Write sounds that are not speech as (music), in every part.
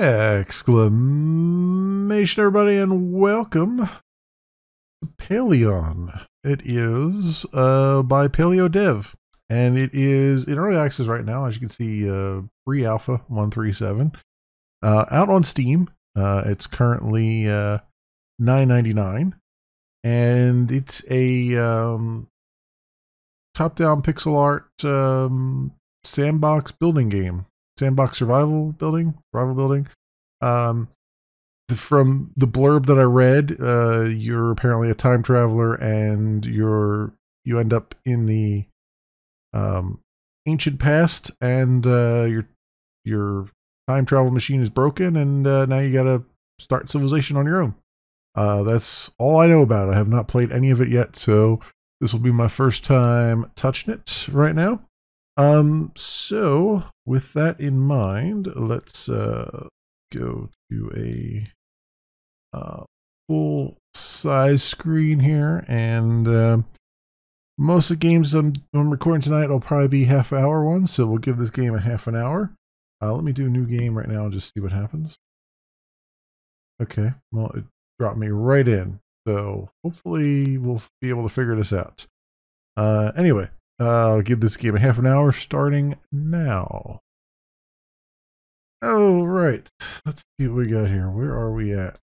Exclamation, everybody, and welcome to Paleon. It is uh, by Paleodev, and it is in early access right now. As you can see, uh, free alpha 137 uh, out on Steam. Uh, it's currently uh, 9.99, and it's a um, top-down pixel art um, sandbox building game sandbox survival building, survival building. Um, from the blurb that I read, uh, you're apparently a time traveler, and you're you end up in the um, ancient past, and uh, your your time travel machine is broken, and uh, now you got to start civilization on your own. Uh, that's all I know about it. I have not played any of it yet, so this will be my first time touching it right now. Um, so with that in mind, let's uh, go to a uh, full size screen here. And uh, most of the games I'm, I'm recording tonight will probably be half hour ones. So we'll give this game a half an hour. Uh, let me do a new game right now and just see what happens. Okay, well, it dropped me right in. So hopefully we'll be able to figure this out. Uh, anyway, uh, I'll give this game a half an hour starting now. Oh, right. Let's see what we got here. Where are we at?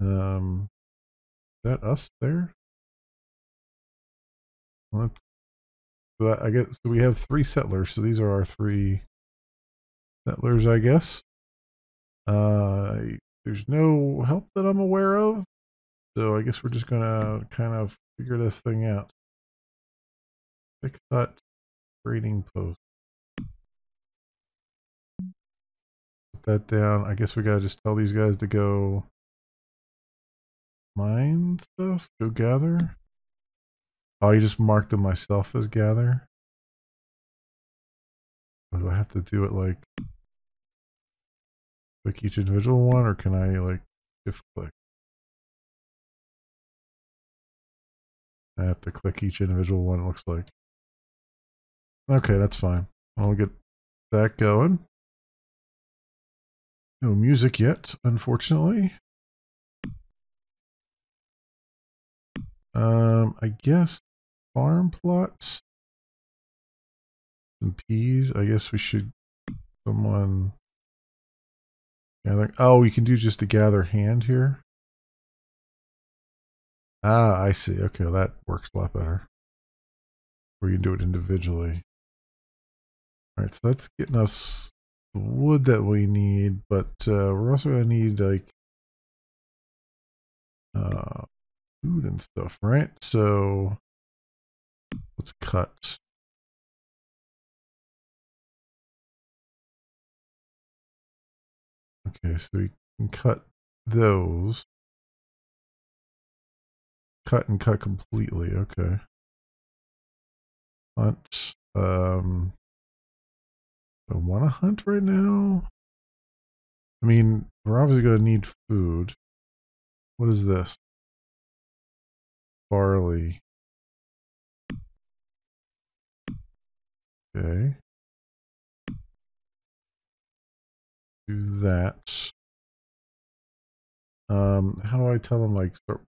Um, is that us there? Let's, so I guess so we have three settlers. So these are our three settlers, I guess. Uh, there's no help that I'm aware of. So I guess we're just gonna kind of figure this thing out. Hut trading post. Put that down. I guess we gotta just tell these guys to go mine stuff. Go gather. Oh, you just marked them myself as gather. Or do I have to do it like click each individual one, or can I like shift click? I have to click each individual one. It looks like. Okay, that's fine. I'll get that going. No music yet, unfortunately. Um, I guess farm plots. Some peas. I guess we should someone gather. Oh, we can do just a gather hand here. Ah, I see. Okay, well, that works a lot better. We can do it individually. All right, so that's getting us wood that we need, but uh, we're also going to need like uh, food and stuff, right? So let's cut. Okay, so we can cut those. Cut and cut completely, okay. Hunt. Um, I want to hunt right now. I mean, we're obviously going to need food. What is this? Barley. Okay. Do that. Um, how do I tell them, like, start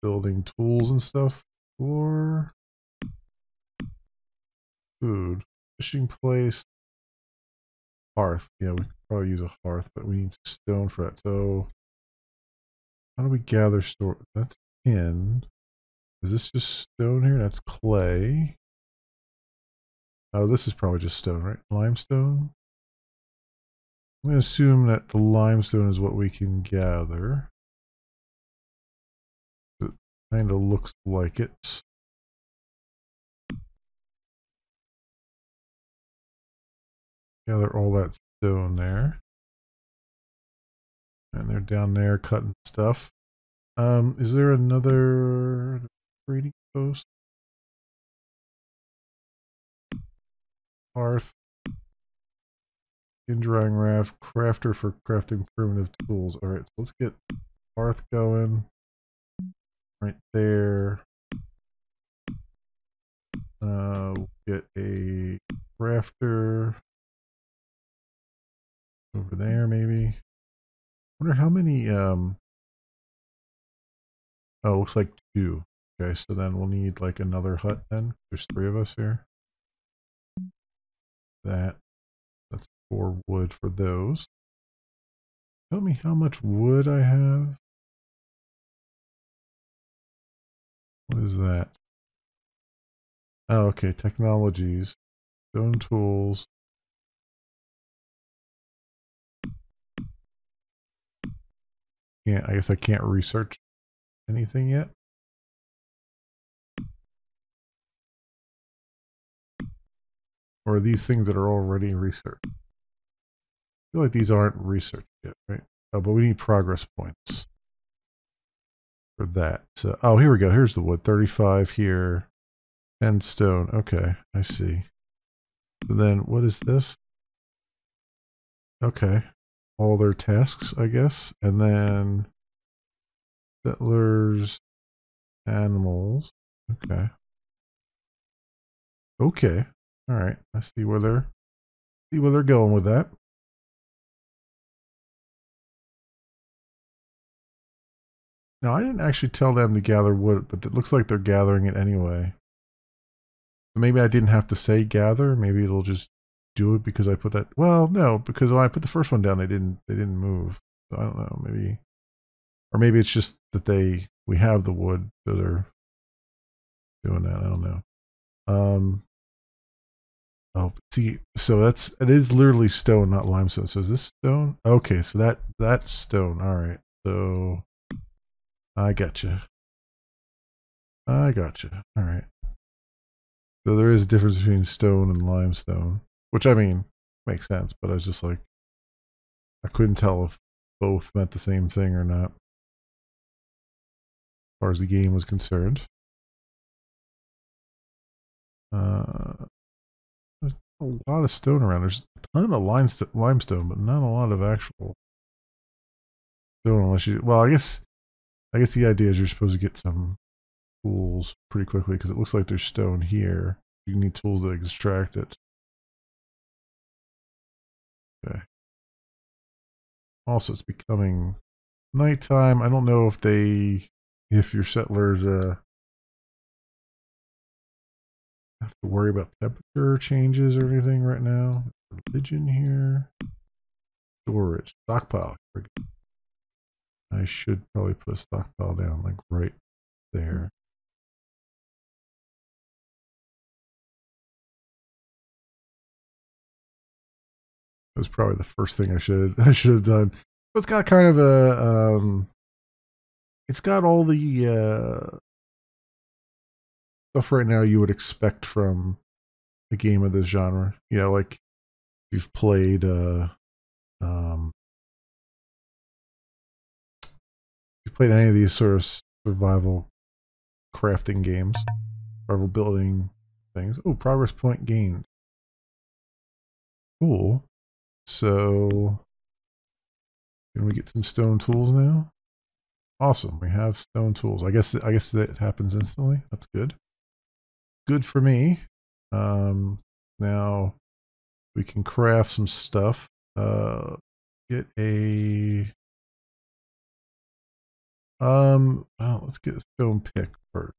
building tools and stuff for food? Fishing place, hearth. Yeah, we could probably use a hearth, but we need stone for that. So how do we gather store? That's tin. Is this just stone here? That's clay. Oh, this is probably just stone, right? Limestone? I'm going to assume that the limestone is what we can gather. It kind of looks like it. Gather all that stone there. And they're down there cutting stuff. Um, is there another trading post? Hearth. Drying raft. Crafter for crafting primitive tools. Alright, so let's get hearth going. Right there. Uh, we'll get a crafter. Over there, maybe. wonder how many, um, oh, looks like two. Okay, so then we'll need like another hut then. There's three of us here. That, that's four wood for those. Tell me how much wood I have. What is that? Oh, okay, technologies, stone tools. Can't, I guess I can't research anything yet. Or these things that are already researched? I feel like these aren't researched yet, right? Oh, but we need progress points for that. So, oh, here we go. Here's the wood. 35 here. 10 stone. Okay, I see. So then what is this? Okay. All their tasks, I guess. And then settlers, animals. Okay. Okay. All right. I see where they're see where they're going with that. Now, I didn't actually tell them to gather wood, but it looks like they're gathering it anyway. Maybe I didn't have to say gather. Maybe it'll just do it because I put that. Well, no, because when I put the first one down, they didn't. They didn't move. So I don't know. Maybe, or maybe it's just that they we have the wood, so they're doing that. I don't know. Um. Oh, see, so that's it is literally stone, not limestone. So is this stone? Okay, so that that's stone. All right. So I got you. I got you. All right. So there is a difference between stone and limestone, which I mean makes sense, but I was just like, I couldn't tell if both meant the same thing or not, as far as the game was concerned. Uh, there's a lot of stone around. There's a ton of limestone, but not a lot of actual stone unless you. Well, I guess, I guess the idea is you're supposed to get some tools pretty quickly because it looks like there's stone here. You need tools to extract it. Okay. Also, it's becoming nighttime. I don't know if they, if your settlers uh, have to worry about temperature changes or anything right now. Religion here. Storage. Stockpile. I should probably put a stockpile down like right there. Was probably the first thing I should (laughs) I should have done. But it's got kind of a um, it's got all the uh, stuff right now you would expect from a game of this genre. You know, like you've played uh, um, you played any of these sort of survival crafting games, survival building things. Oh, progress point gained. Cool. So, can we get some stone tools now? Awesome, we have stone tools. I guess I guess that happens instantly. That's good. Good for me. Um, now we can craft some stuff. Uh, get a um. Well, let's get a stone pick first.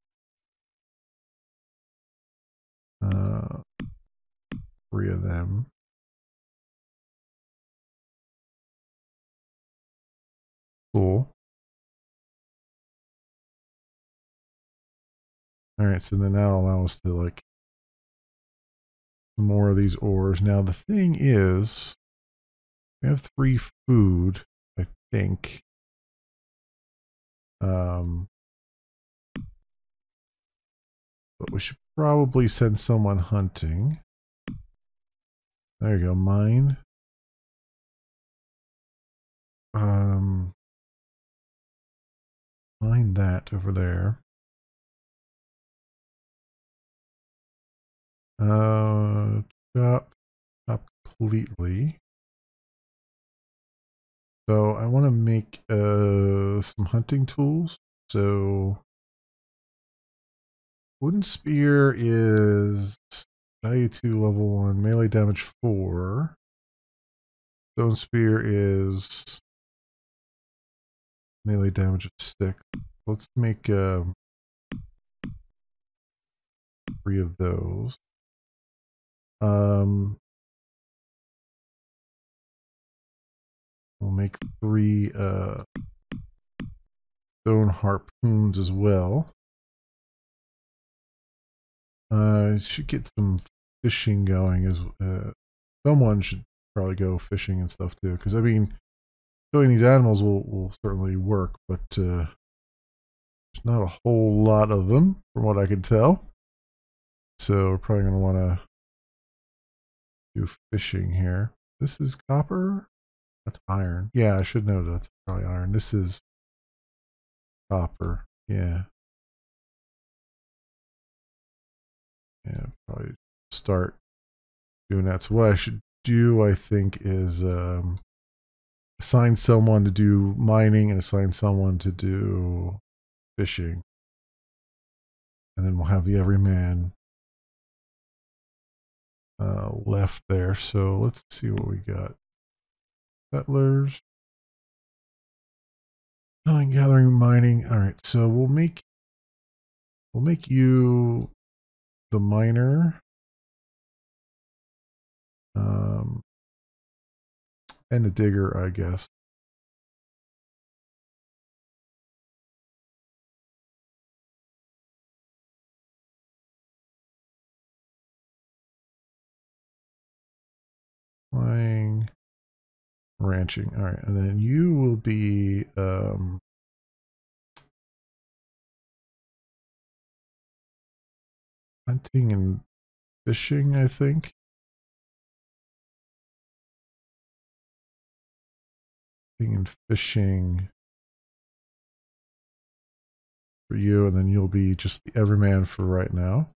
Uh, three of them. Cool. Alright, so then that'll allow us to like more of these ores. Now the thing is, we have three food, I think. Um, but we should probably send someone hunting. There you go, mine. Um, Find that over there. Uh, chop, chop completely. So I want to make uh, some hunting tools. So wooden spear is value 2 level 1 melee damage 4 Stone Spear is melee damage of 6. Let's make um, three of those. Um, we'll make three uh, stone harpoons as well. Uh, should get some fishing going as uh, someone should probably go fishing and stuff too. Because I mean, killing these animals will will certainly work, but uh, there's not a whole lot of them from what I can tell. So we're probably going to want to do fishing here. This is copper. That's iron. Yeah, I should know that's probably iron. This is copper. Yeah. Yeah, probably start doing that. So what I should do, I think, is um, assign someone to do mining and assign someone to do fishing. And then we'll have the everyman uh, left there. So let's see what we got. Settlers. Killing, gathering, mining. All right, so we'll make we'll make you the miner. Um, and a digger, I guess. Flying, ranching. All right, and then you will be um, hunting and fishing, I think. Hunting and fishing for you, and then you'll be just the everyman for right now.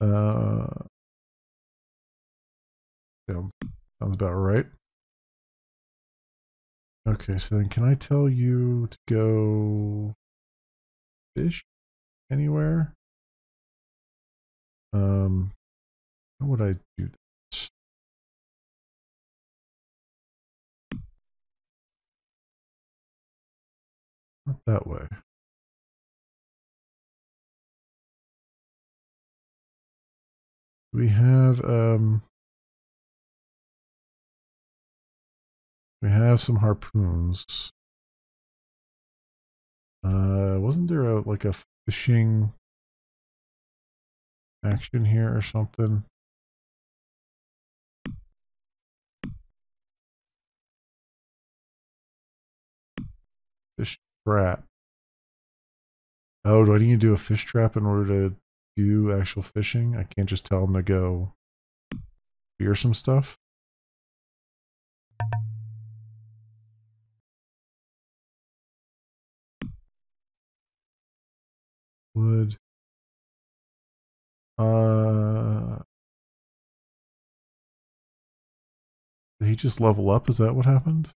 Uh, sounds, sounds about right. Okay, so then can I tell you to go fish anywhere? Um, how would I do that? That way. We have, um, we have some harpoons. Uh, wasn't there a, like a fishing action here or something? Fish trap. Oh, do I need to do a fish trap in order to do actual fishing? I can't just tell them to go spear some stuff. Wood. Uh, he just level up? Is that what happened?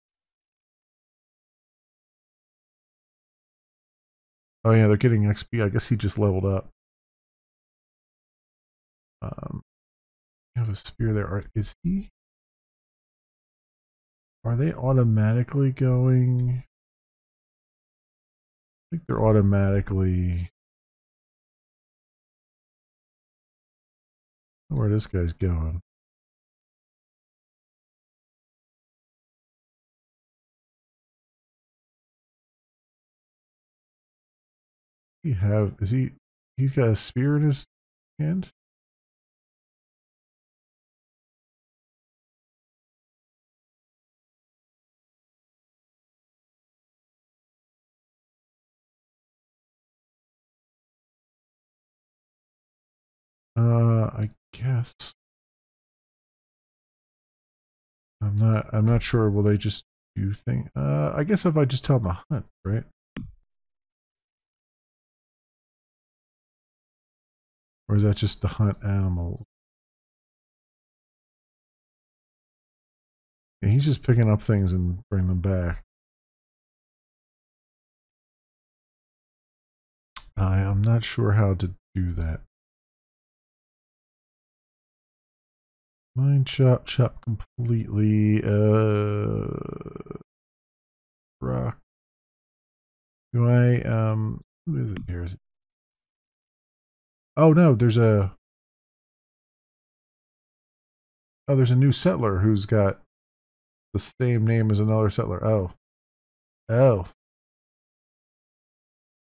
Oh yeah, they're getting XP. I guess he just leveled up. Um, have a spear there. Is he? Are they automatically going? I think they're automatically where this guy's going. He have is he he's got a spear in his hand? Uh, I guess. I'm not. I'm not sure. Will they just do thing? Uh, I guess if I just tell them to hunt, right? Or is that just to hunt animals? Yeah, he's just picking up things and bring them back. I am not sure how to do that. Mine chop chop completely. Uh, rock. Do I um? Who is it here? Is it? Oh no, there's a. Oh, there's a new settler who's got the same name as another settler. Oh. Oh.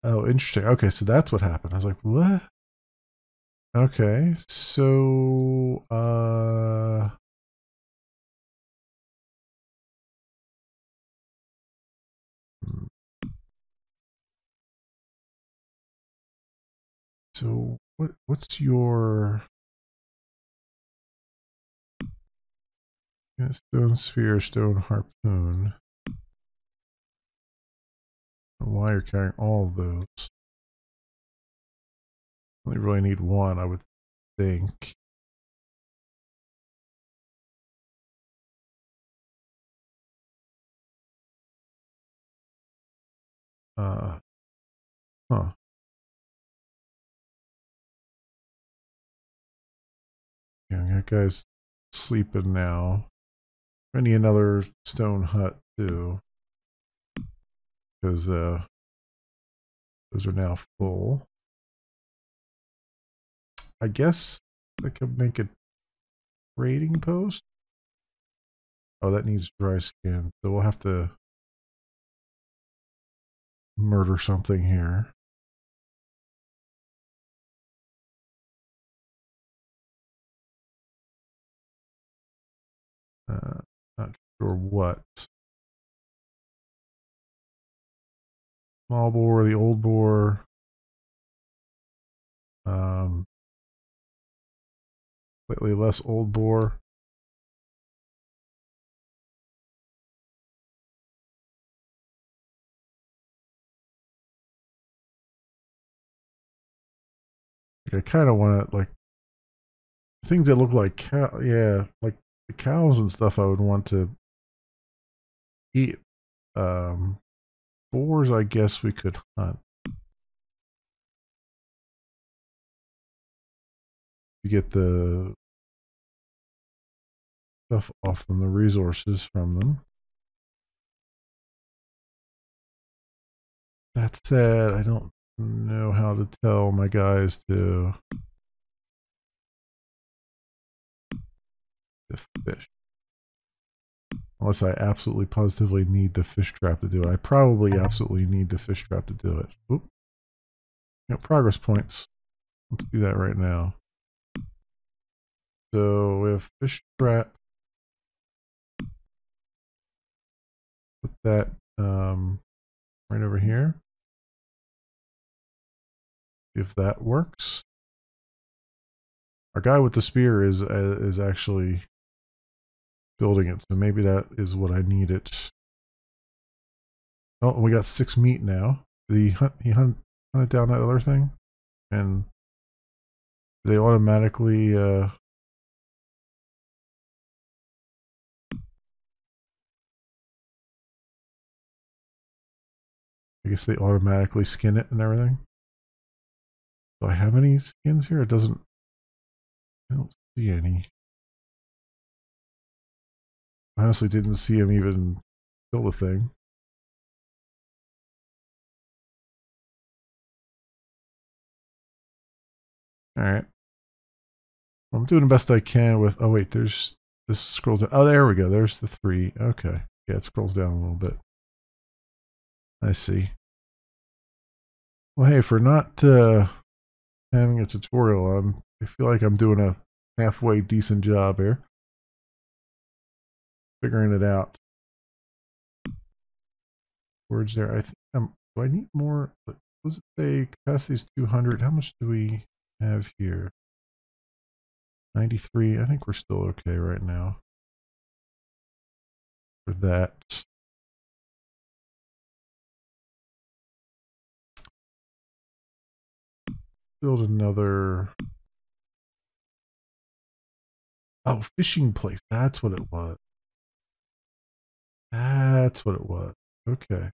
Oh, interesting. Okay, so that's what happened. I was like, what? Okay, so uh hmm. So what what's your yeah, stone sphere, stone harpoon? Why you're carrying all of those? Only really need one, I would think. Uh, huh. Yeah, that guy's sleeping now. I need another stone hut too. Because uh, those are now full. I guess I could make a trading post. Oh, that needs dry skin. So we'll have to murder something here. Uh, not sure what. Small boar, the old boar. Um, slightly less old boar. I kind of want to like things that look like cow. Yeah, like cows and stuff. I would want to eat. Um, boars, I guess we could hunt. To get the stuff off them, the resources from them. That said, I don't know how to tell my guys to fish. Unless I absolutely positively need the fish trap to do it. I probably absolutely need the fish trap to do it. Oop. Progress points. Let's do that right now. So we have fish trap. Put that um, right over here if that works. Our guy with the spear is uh, is actually building it, so maybe that is what I need it. Oh, we got six meat now. Did he hunt, he hunt, hunted down that other thing? And they automatically uh, I guess they automatically skin it and everything. Do I have any skins here? It doesn't. I don't see any. I honestly didn't see him even kill the thing. Alright. I'm doing the best I can with. Oh, wait, there's. This scrolls down. Oh, there we go. There's the three. Okay. Yeah, it scrolls down a little bit. I see. Well, hey, for not uh, having a tutorial. I'm, I feel like I'm doing a halfway decent job here. Figuring it out. Words there. I think um, do I need more? It say? Capacity is 200. How much do we have here? 93. I think we're still okay right now. For that. build another oh fishing place that's what it was that's what it was okay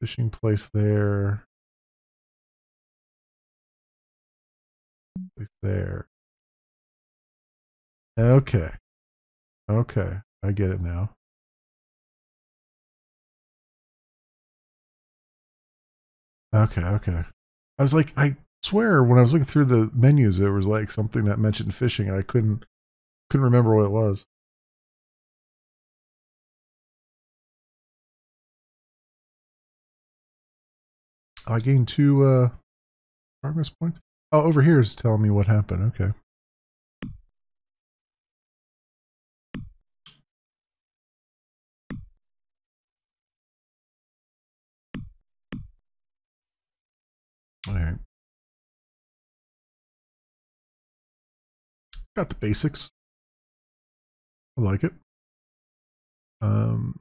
fishing place there place there Okay. Okay. I get it now. Okay, okay. I was like, I swear when I was looking through the menus, there was like something that mentioned fishing, and I couldn't couldn't remember what it was. I gained two uh, progress points. Oh, over here is telling me what happened. Okay. All right. Got the basics. I like it. Um,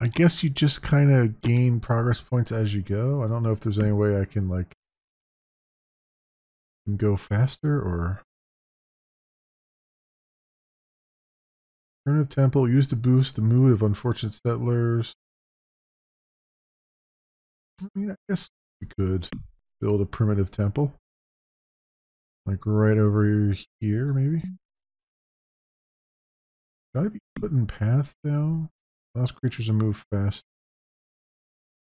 I guess you just kind of gain progress points as you go. I don't know if there's any way I can like go faster or Primitive temple used to boost the mood of unfortunate settlers. I mean, I guess we could build a primitive temple. Like right over here, maybe? Should I be putting paths down? Allows creatures to move fast.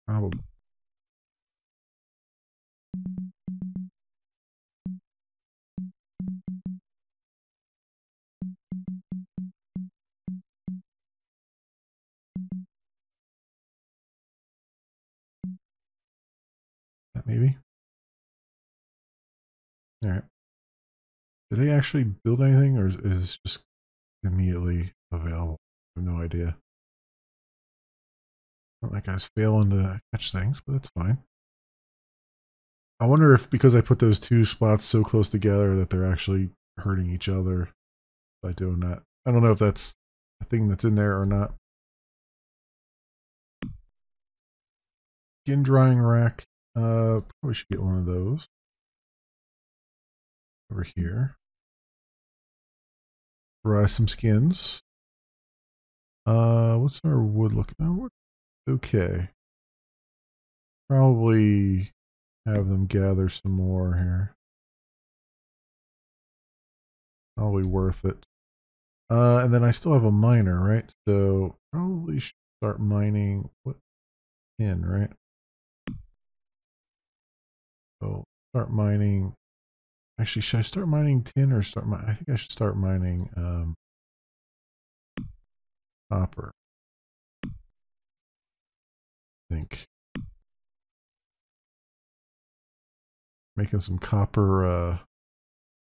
Probably. That maybe? Alright. Did they actually build anything or is, is this just immediately available? I have no idea. Not like I was failing to catch things, but that's fine. I wonder if because I put those two spots so close together that they're actually hurting each other by doing that. I don't know if that's a thing that's in there or not. Skin drying rack. Uh, probably should get one of those. Over here. Dry some skins. Uh, what's our wood looking? Oh, Okay. Probably have them gather some more here. Probably worth it. Uh, and then I still have a miner, right? So probably should start mining what tin, right? So start mining. Actually, should I start mining tin or start? I think I should start mining um, copper think. Making some copper uh,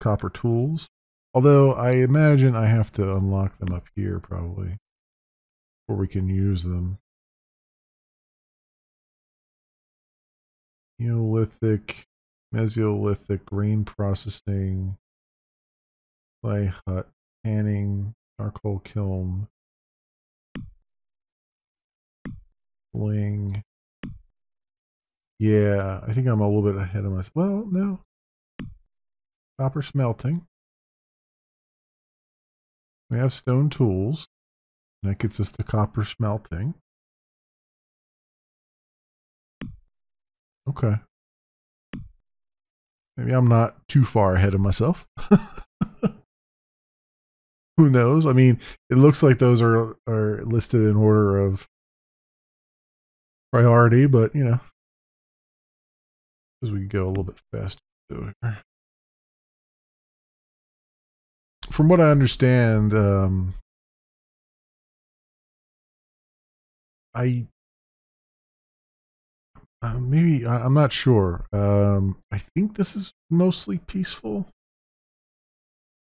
copper tools. Although I imagine I have to unlock them up here probably before we can use them. Neolithic, Mesolithic, grain processing, clay hut, canning, charcoal kiln, Yeah, I think I'm a little bit ahead of myself. Well, no. Copper smelting. We have stone tools. That gets us to copper smelting. Okay. Maybe I'm not too far ahead of myself. (laughs) Who knows? I mean, it looks like those are are listed in order of priority, but you know, as we can go a little bit faster. From what I understand, um, I uh, maybe I, am not sure. Um, I think this is mostly peaceful.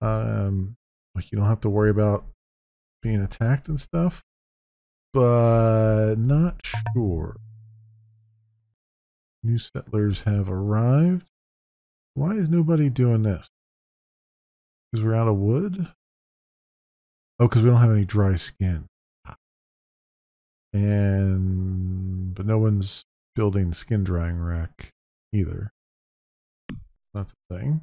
Um, like you don't have to worry about being attacked and stuff but not sure. New settlers have arrived. Why is nobody doing this? Because we're out of wood? Oh, because we don't have any dry skin. And, but no one's building skin drying rack either. That's a thing.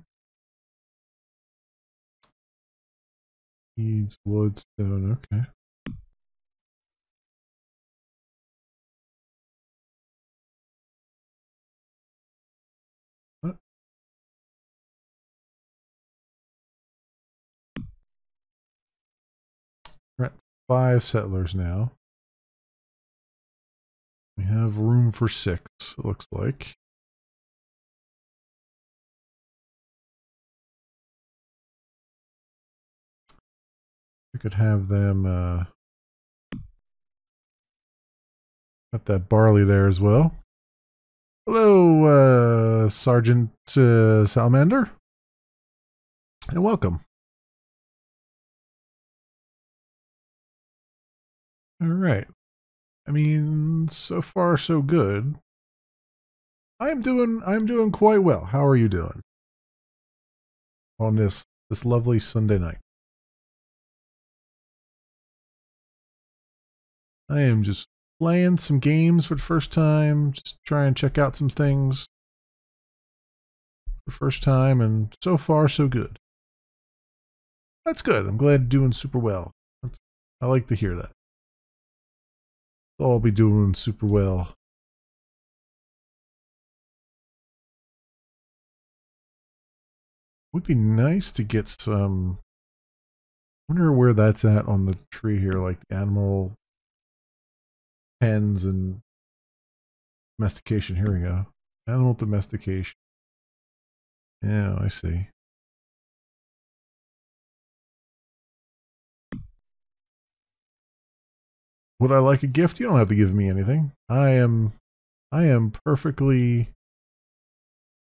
Needs wood, stone, okay. Five settlers now. We have room for six, it looks like. We could have them uh, got that barley there as well. Hello, uh, Sergeant uh, Salamander, and welcome. All right. I mean, so far so good. I'm doing I'm doing quite well. How are you doing? On this this lovely Sunday night. I am just playing some games for the first time, just try and check out some things for the first time, and so far so good. That's good. I'm glad doing super well. That's, I like to hear that. I'll be doing super well. Would be nice to get some. Wonder where that's at on the tree here, like animal pens and domestication. Here we go. Animal domestication. Yeah, I see. Would I like a gift? You don't have to give me anything. I am I am perfectly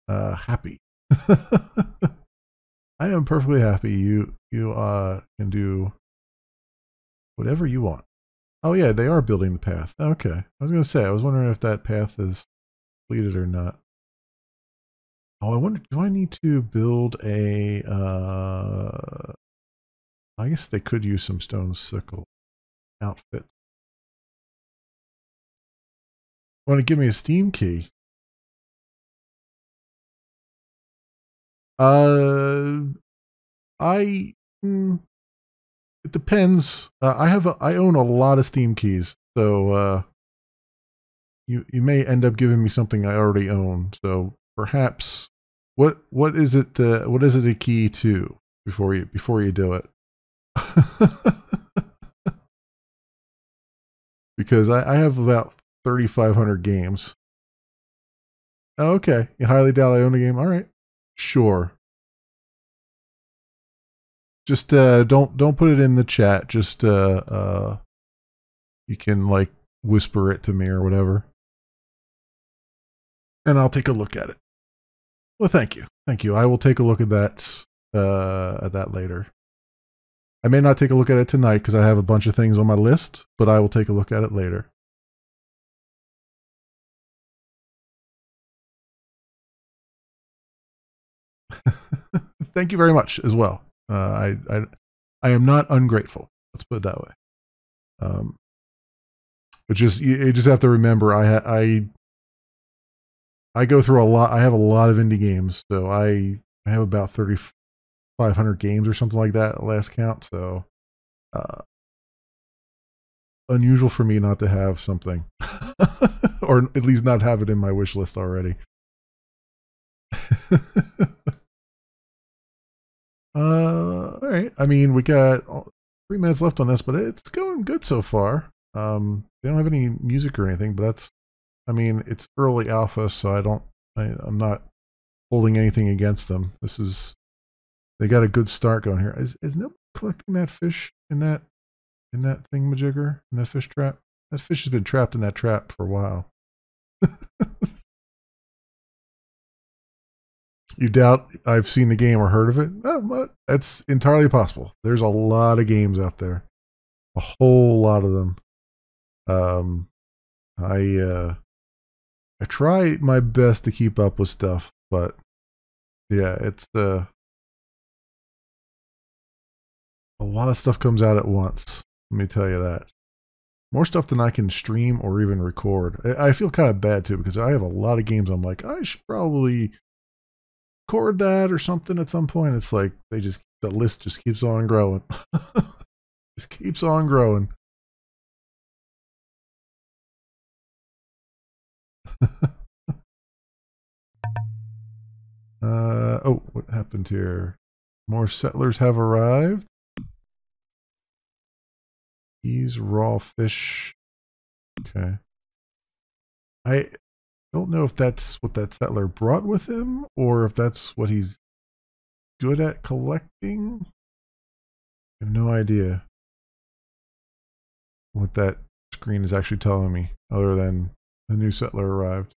uh happy. (laughs) I am perfectly happy. You you uh can do whatever you want. Oh yeah, they are building the path. Okay. I was gonna say, I was wondering if that path is completed or not. Oh, I wonder do I need to build a uh I guess they could use some stone sickle outfit. Want to give me a Steam key? Uh, I. Mm, it depends. Uh, I have a, I own a lot of Steam keys, so uh, you you may end up giving me something I already own. So perhaps what what is it? The, what is it a key to before you before you do it? (laughs) because I, I have about 3,500 games. Oh, okay. You highly doubt I own a game. All right. Sure. Just uh, don't don't put it in the chat. Just uh, uh, you can like whisper it to me or whatever, and I'll take a look at it. Well, thank you, thank you. I will take a look at that uh, at that later. I may not take a look at it tonight because I have a bunch of things on my list, but I will take a look at it later. Thank you very much as well. Uh, I, I, I am not ungrateful. Let's put it that way. Um, but just you, you just have to remember, I I I go through a lot. I have a lot of indie games, so I I have about thirty five hundred games or something like that last count. So, uh, unusual for me not to have something, (laughs) or at least not have it in my wish list already. (laughs) Uh, all right. I mean, we got three minutes left on this, but it's going good so far. Um, they don't have any music or anything, but that's, I mean, it's early alpha, so I don't, I, I'm not holding anything against them. This is, they got a good start going here. Is is nobody collecting that fish in that, in that thing majigger in that fish trap? That fish has been trapped in that trap for a while. (laughs) You doubt I've seen the game or heard of it? Oh, that's entirely possible. There's a lot of games out there, a whole lot of them. Um, I uh, I try my best to keep up with stuff, but yeah, it's uh, a lot of stuff comes out at once. Let me tell you that. More stuff than I can stream or even record. I feel kind of bad too because I have a lot of games. I'm like, I should probably record that or something at some point. It's like they just the list just keeps on growing. (laughs) just keeps on growing. (laughs) uh oh, what happened here? More settlers have arrived. These raw fish. Okay. I don't know if that's what that settler brought with him or if that's what he's good at collecting. I have no idea what that screen is actually telling me other than the new settler arrived.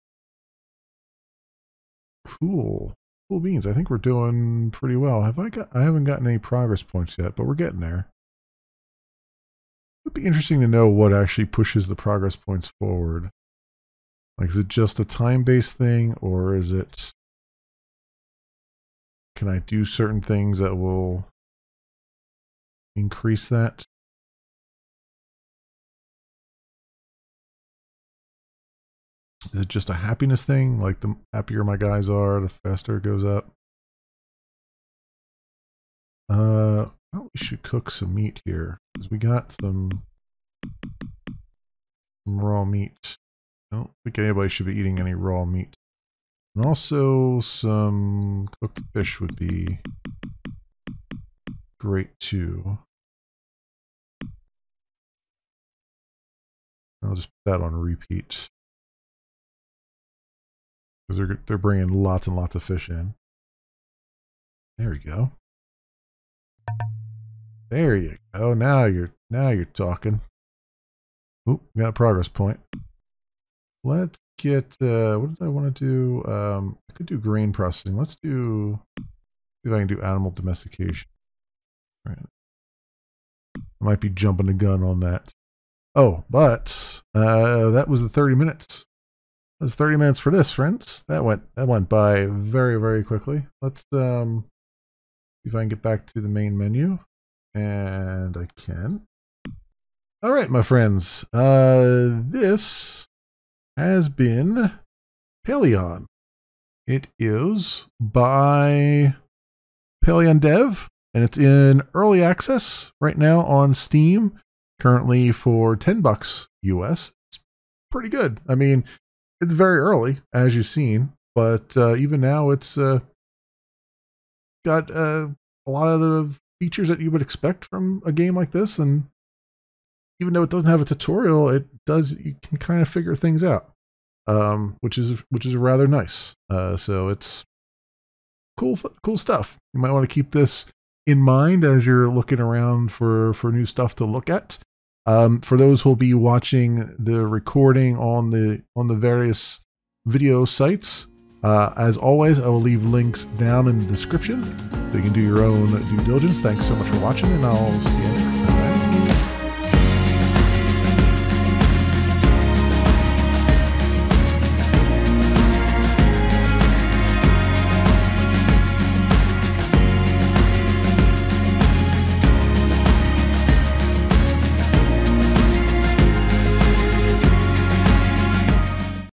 Cool. Cool beans. I think we're doing pretty well. Have I got I haven't gotten any progress points yet, but we're getting there. It would be interesting to know what actually pushes the progress points forward. Like is it just a time-based thing or is it can I do certain things that will increase that? Is it just a happiness thing? Like the happier my guys are, the faster it goes up? Uh, well, we should cook some meat here because we got some some raw meat. I don't think anybody should be eating any raw meat. And also some cooked fish would be great too. I'll just put that on repeat because they're they're bringing lots and lots of fish in. There we go. There you go. Now you're now you're talking. Oop, we got a progress point. Let's get uh what did I want to do? Um I could do grain processing. Let's do see if I can do animal domestication. All right. I might be jumping the gun on that. Oh, but uh that was the 30 minutes. That's 30 minutes for this, friends. That went that went by very, very quickly. Let's um see if I can get back to the main menu. And I can. All right, my friends. Uh this has been Paleon. It is by Paleodev, and it's in early access right now on Steam, currently for 10 bucks US. It's pretty good. I mean, it's very early, as you've seen, but uh, even now it's uh, got uh, a lot of features that you would expect from a game like this, and even though it doesn't have a tutorial, it does you can kind of figure things out, um, which is which is rather nice. Uh, so it's cool cool stuff. You might want to keep this in mind as you're looking around for for new stuff to look at. Um, for those who will be watching the recording on the on the various video sites, uh, as always, I will leave links down in the description so you can do your own due diligence. Thanks so much for watching, and I'll see you next